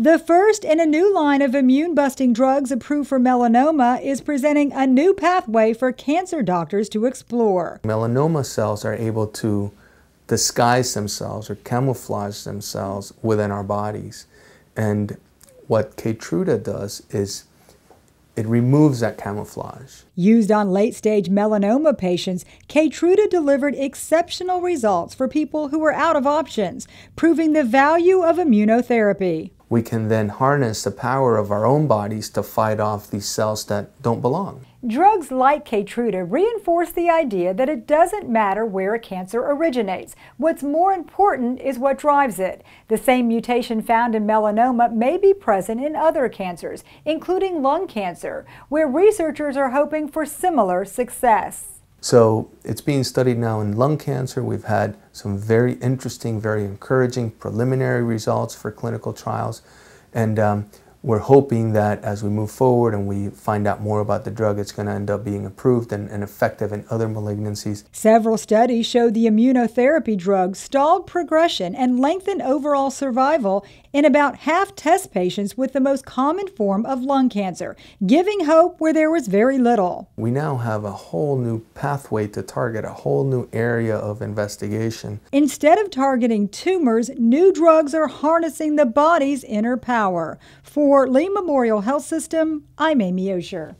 The first in a new line of immune busting drugs approved for melanoma is presenting a new pathway for cancer doctors to explore. Melanoma cells are able to disguise themselves or camouflage themselves within our bodies. And what Keytruda does is it removes that camouflage. Used on late stage melanoma patients, Keytruda delivered exceptional results for people who were out of options, proving the value of immunotherapy we can then harness the power of our own bodies to fight off these cells that don't belong. Drugs like Keytruda reinforce the idea that it doesn't matter where a cancer originates. What's more important is what drives it. The same mutation found in melanoma may be present in other cancers, including lung cancer, where researchers are hoping for similar success. So it's being studied now in lung cancer. We've had some very interesting, very encouraging preliminary results for clinical trials. And um, we're hoping that as we move forward and we find out more about the drug, it's going to end up being approved and, and, effective in other malignancies. Several studies showed the immunotherapy drug stalled progression and lengthened overall survival in about half test patients with the most common form of lung cancer, giving hope where there was very little. We now have a whole new pathway to target, a whole new area of investigation. Instead of targeting tumors, new drugs are harnessing the body's inner power. For Lee Memorial Health System, I'm Amy Osher.